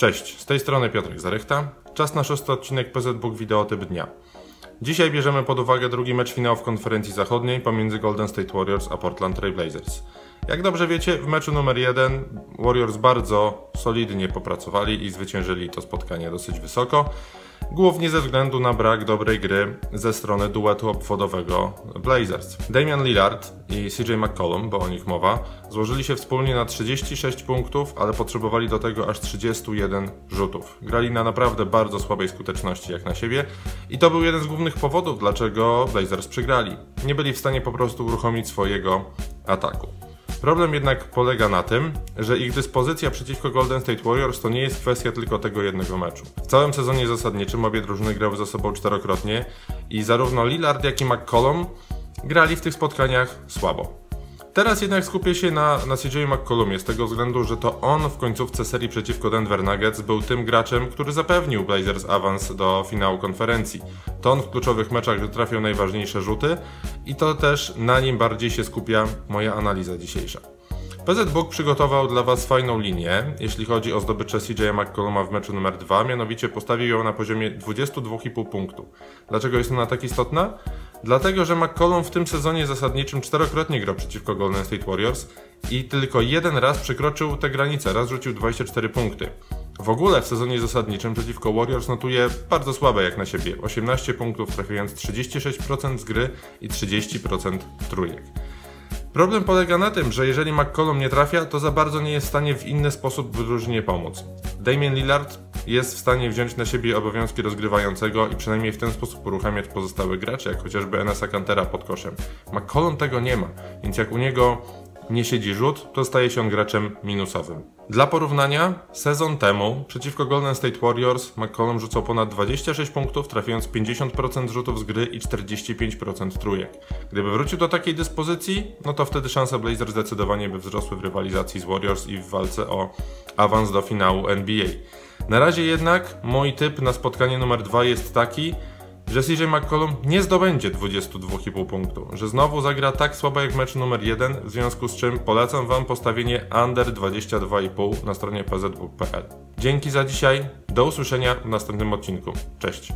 Cześć, z tej strony Piotrek Zarychta. Czas na szósty odcinek PZ Book Wideotyp Dnia. Dzisiaj bierzemy pod uwagę drugi mecz finału w konferencji zachodniej pomiędzy Golden State Warriors a Portland Trail Blazers. Jak dobrze wiecie, w meczu numer jeden Warriors bardzo solidnie popracowali i zwyciężyli to spotkanie dosyć wysoko. Głównie ze względu na brak dobrej gry ze strony duetu obwodowego Blazers. Damian Lillard i CJ McCollum, bo o nich mowa, złożyli się wspólnie na 36 punktów, ale potrzebowali do tego aż 31 rzutów. Grali na naprawdę bardzo słabej skuteczności jak na siebie i to był jeden z głównych powodów, dlaczego Blazers przegrali. Nie byli w stanie po prostu uruchomić swojego ataku. Problem jednak polega na tym, że ich dyspozycja przeciwko Golden State Warriors to nie jest kwestia tylko tego jednego meczu. W całym sezonie zasadniczym obie drużyny grały ze sobą czterokrotnie i zarówno Lillard jak i McCollum grali w tych spotkaniach słabo. Teraz jednak skupię się na, na CJ McCollumie z tego względu, że to on w końcówce serii przeciwko Denver Nuggets był tym graczem, który zapewnił Blazers awans do finału konferencji. To on w kluczowych meczach trafiał najważniejsze rzuty i to też na nim bardziej się skupia moja analiza dzisiejsza. PZ Book przygotował dla Was fajną linię, jeśli chodzi o zdobycze CJ McColluma w meczu numer 2, mianowicie postawił ją na poziomie 22,5 punktu. Dlaczego jest ona tak istotna? Dlatego, że McCollum w tym sezonie zasadniczym czterokrotnie grał przeciwko Golden State Warriors i tylko jeden raz przekroczył tę granicę, raz rzucił 24 punkty. W ogóle w sezonie zasadniczym przeciwko Warriors notuje bardzo słabe jak na siebie, 18 punktów trafiając 36% z gry i 30% trójek. Problem polega na tym, że jeżeli McCollum nie trafia, to za bardzo nie jest w stanie w inny sposób w drużynie pomóc. Damian Lillard jest w stanie wziąć na siebie obowiązki rozgrywającego i przynajmniej w ten sposób uruchamiać pozostałych graczy, jak chociażby Enesa Cantera pod koszem. McCollum tego nie ma, więc jak u niego nie siedzi rzut, to staje się on graczem minusowym. Dla porównania, sezon temu przeciwko Golden State Warriors McCollum rzucał ponad 26 punktów, trafiając 50% rzutów z gry i 45% trójek. Gdyby wrócił do takiej dyspozycji, no to wtedy szanse Blazers zdecydowanie by wzrosły w rywalizacji z Warriors i w walce o awans do finału NBA. Na razie jednak mój typ na spotkanie numer 2 jest taki, że CJ McCollum nie zdobędzie 22,5 punktu, że znowu zagra tak słabo jak mecz numer 1, w związku z czym polecam Wam postawienie under 22,5 na stronie pzw.pl. Dzięki za dzisiaj, do usłyszenia w następnym odcinku. Cześć!